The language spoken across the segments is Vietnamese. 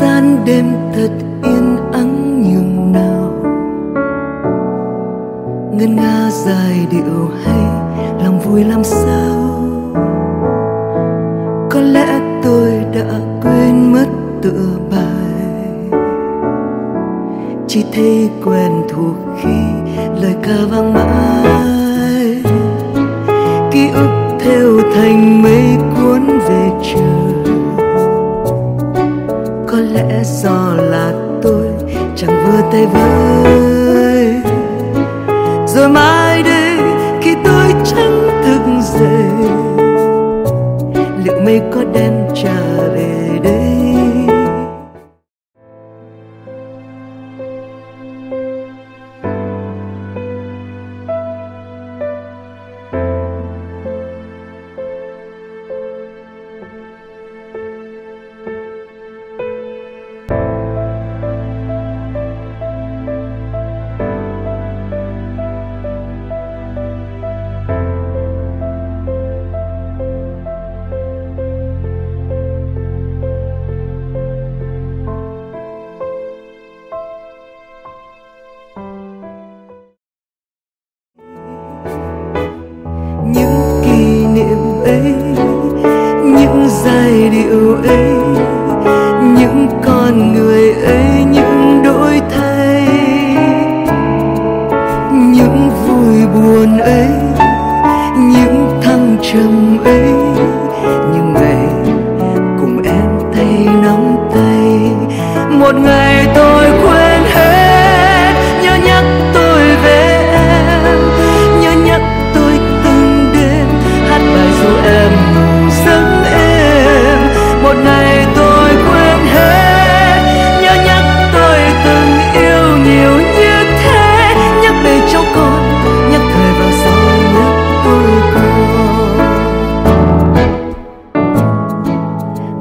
gian đêm thật yên ắng nhường nào. Ngân nga dài điệu hay, lòng vui làm sao? Có lẽ tôi đã quên mất tựa bài. Chỉ thấy quen thuộc khi lời ca vang mãi. Ký ức theo thành mây chẳng vừa tay với ấy, những giai điệu ấy, những con người ấy, những đổi thay, những vui buồn ấy, những thăng trầm ấy những ngày cùng em tay nắm tay. Một ngày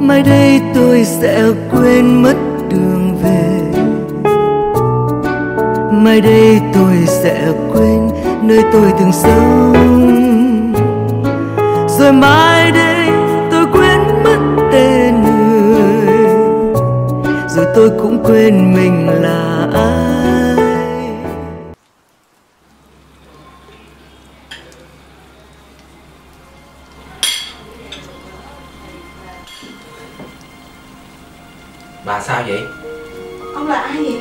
mai đây tôi sẽ quên mất đường về. Mai đây tôi sẽ quên nơi tôi từng sống. Rồi mai đây tôi quên mất tên người. Rồi tôi cũng quên mình là ai. Bà sao vậy? Ông là ai vậy?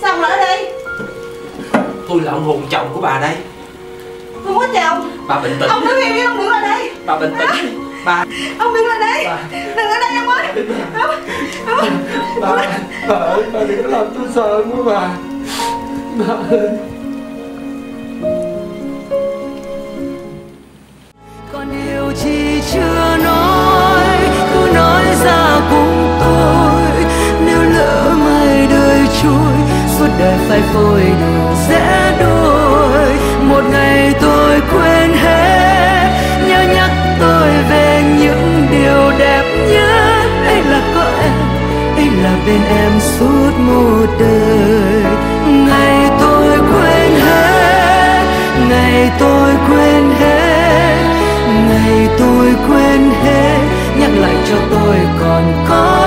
Sao ông lại ở đây? Tôi là ông Hùng chồng của bà đây Không có chồng Bà bình tĩnh Ông đứng im đi, ông đừng ở đây Bà bình tĩnh Bà Ông đừng ở đây Bà. Đừng ở đây ông ơi Bà Bà ơi Bà đừng có làm tôi sợ nữa bà Bà ơi còn điều chi đời phải phôi đủ dễ đôi một ngày tôi quên hết, nhớ nhắc tôi về những điều đẹp nhất ấy là có em, ấy là bên em suốt một đời. Ngày tôi quên hết, ngày tôi quên hết, ngày tôi quên hết. Nhắc lại cho tôi còn có